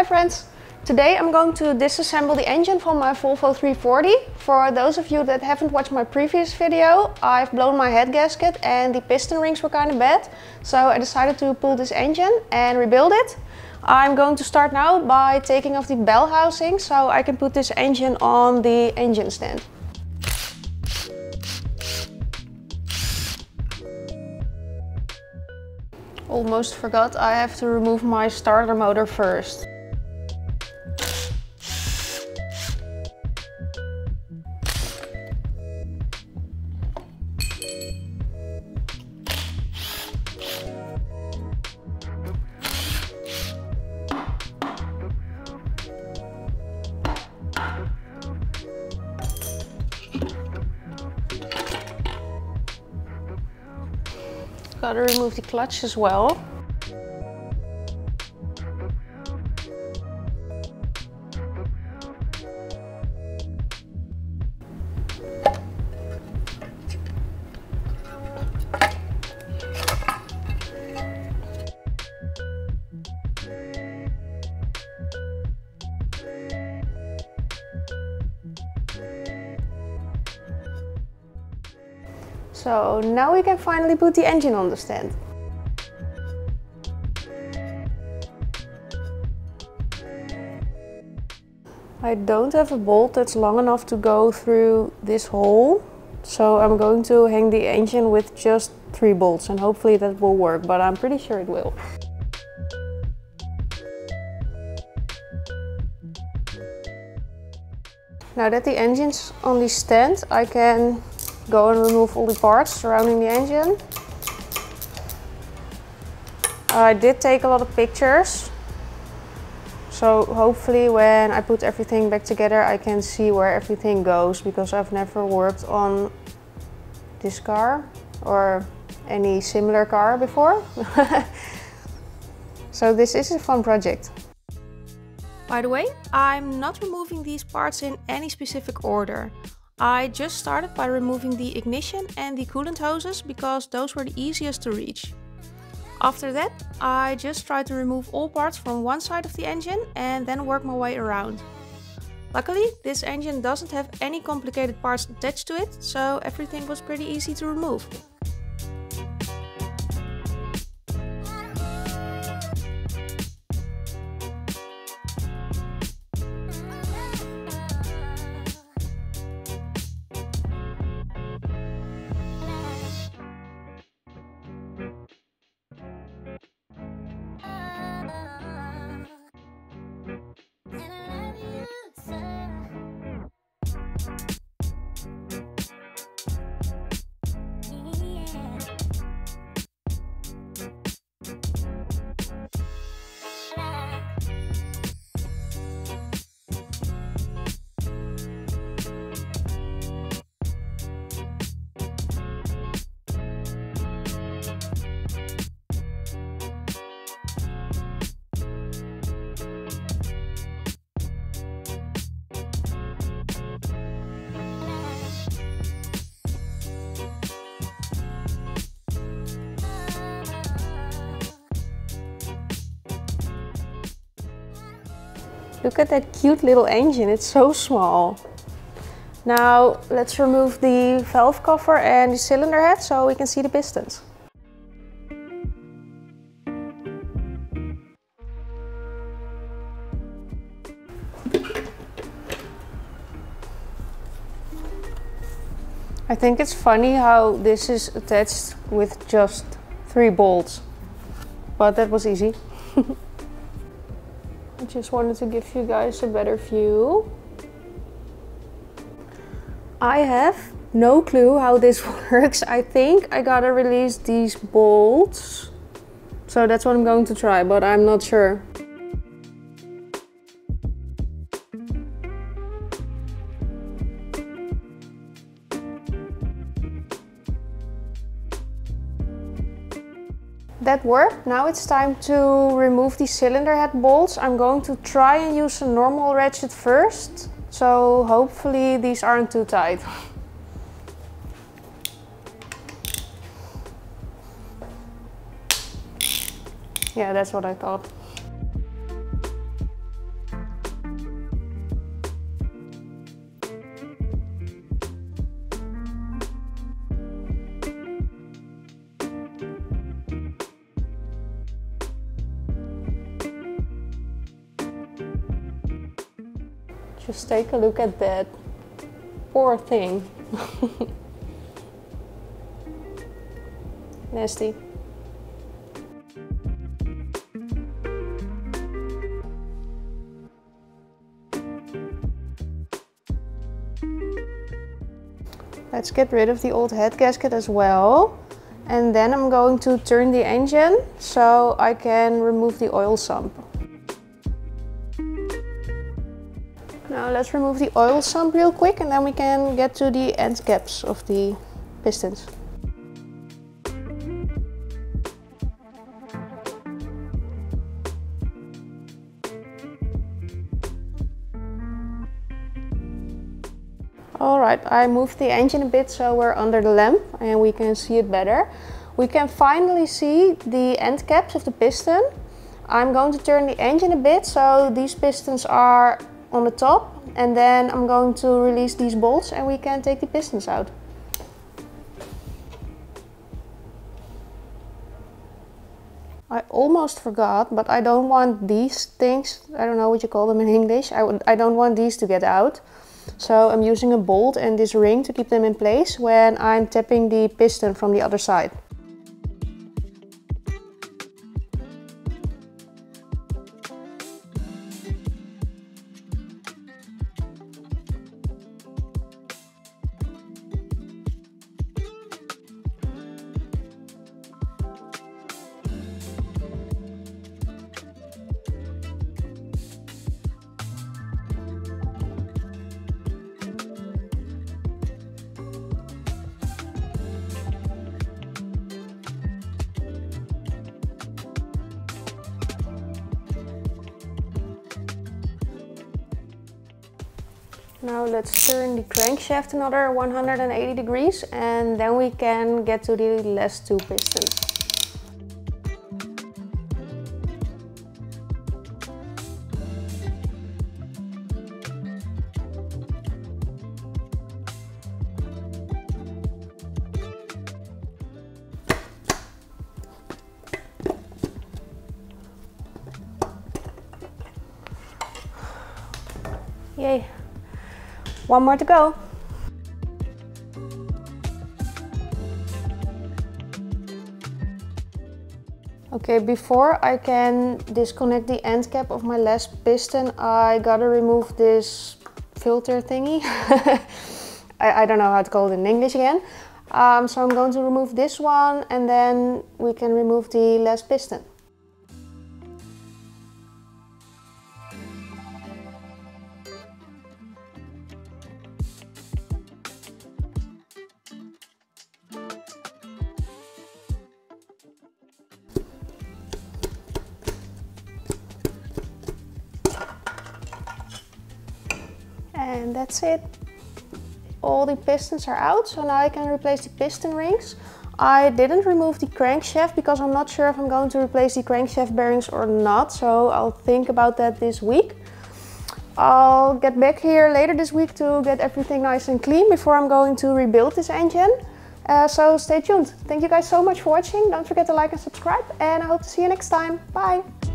Hi friends! Today I'm going to disassemble the engine from my Volvo 340. For those of you that haven't watched my previous video, I've blown my head gasket and the piston rings were kind of bad. So I decided to pull this engine and rebuild it. I'm going to start now by taking off the bell housing so I can put this engine on the engine stand. Almost forgot I have to remove my starter motor first. Gotta remove the clutch as well. So now we can finally put the engine on the stand. I don't have a bolt that's long enough to go through this hole. So I'm going to hang the engine with just three bolts and hopefully that will work, but I'm pretty sure it will. Now that the engine's on the stand, I can go and remove all the parts surrounding the engine. I did take a lot of pictures. So hopefully when I put everything back together I can see where everything goes because I've never worked on this car or any similar car before. so this is a fun project. By the way, I'm not removing these parts in any specific order. I just started by removing the ignition and the coolant hoses because those were the easiest to reach. After that, I just tried to remove all parts from one side of the engine and then work my way around. Luckily, this engine doesn't have any complicated parts attached to it, so everything was pretty easy to remove. Look at that cute little engine, it's so small. Now let's remove the valve cover and the cylinder head so we can see the pistons. I think it's funny how this is attached with just three bolts, but that was easy. Just wanted to give you guys a better view. I have no clue how this works. I think I gotta release these bolts. So that's what I'm going to try, but I'm not sure. That worked. Now it's time to remove the cylinder head bolts. I'm going to try and use a normal ratchet first. So hopefully these aren't too tight. Yeah, that's what I thought. Just take a look at that. Poor thing. Nasty. Let's get rid of the old head gasket as well. And then I'm going to turn the engine so I can remove the oil sump. Now let's remove the oil sump real quick and then we can get to the end caps of the pistons. Alright, I moved the engine a bit so we're under the lamp and we can see it better. We can finally see the end caps of the piston. I'm going to turn the engine a bit so these pistons are on the top and then I'm going to release these bolts and we can take the pistons out. I almost forgot, but I don't want these things, I don't know what you call them in English, I, I don't want these to get out. So I'm using a bolt and this ring to keep them in place when I'm tapping the piston from the other side. Now let's turn the crankshaft another 180 degrees and then we can get to the last two pistons. Yay! One more to go. Okay, before I can disconnect the end cap of my last piston, I gotta remove this filter thingy. I, I, don't know how to call it in English again. Um, so I'm going to remove this one and then we can remove the last piston. And that's it. All the pistons are out, so now I can replace the piston rings. I didn't remove the crankshaft because I'm not sure if I'm going to replace the crankshaft bearings or not, so I'll think about that this week. I'll get back here later this week to get everything nice and clean before I'm going to rebuild this engine. Uh, so stay tuned. Thank you guys so much for watching. Don't forget to like and subscribe and I hope to see you next time. Bye!